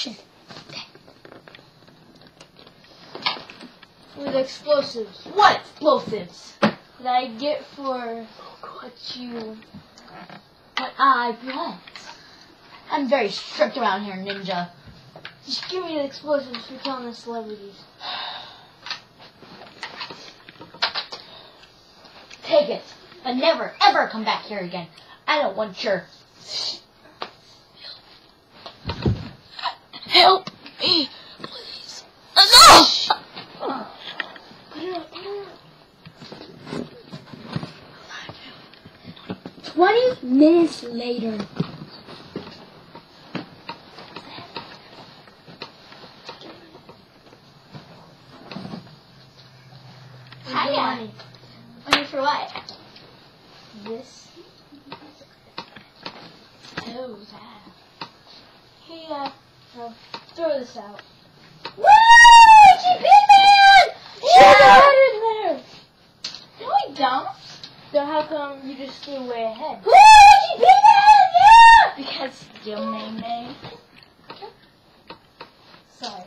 action. With explosives What explosives? that I get for what you. What I want. I'm very strict around here, Ninja. Just give me the explosives for telling the celebrities. Take it, but never ever come back here again. I don't want your. 20 minutes later. Hi, for what? This. Uh, throw this out. Woo! She beat me! Yeah! In there! No, we don't. So how come you just stay way ahead? Woo! She man! Yeah! Because you may may. Sorry.